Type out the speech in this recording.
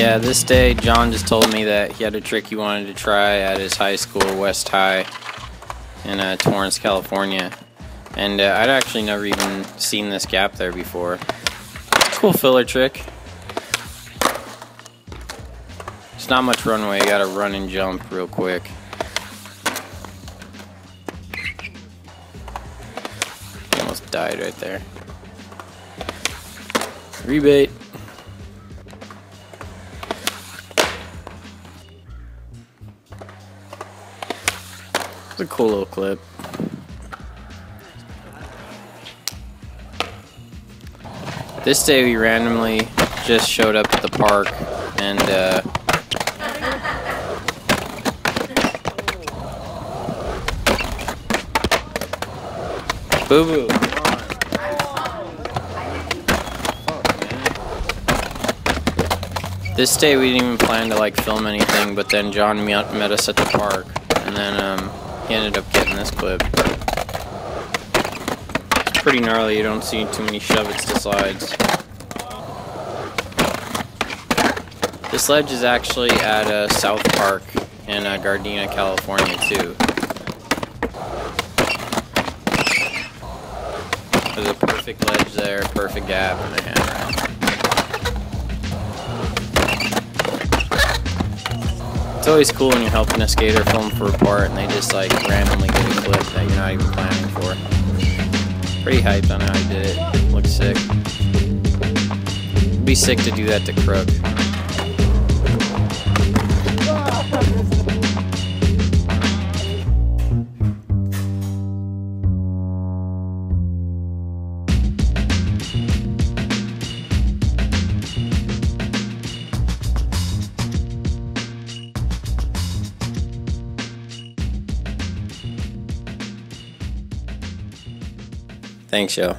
Yeah, this day John just told me that he had a trick he wanted to try at his high school, West High, in uh, Torrance, California. And uh, I'd actually never even seen this gap there before. Cool filler trick. It's not much runway, you gotta run and jump real quick. Almost died right there. Rebate. A cool little clip. This day we randomly just showed up at the park and uh, Boo boo. This day we didn't even plan to like film anything, but then John met us at the park, and then um, he ended up getting this clip. It's pretty gnarly. You don't see too many shove-its to slides. This ledge is actually at uh, South Park in uh, Gardena, California, too. There's a perfect ledge there, perfect gap, and a hammer. It's always cool when you're helping a skater film for a part and they just like randomly get a clip that you're not even planning for. Pretty hyped on how I did it. Looks sick. It'd be sick to do that to Crook. Thanks, yo.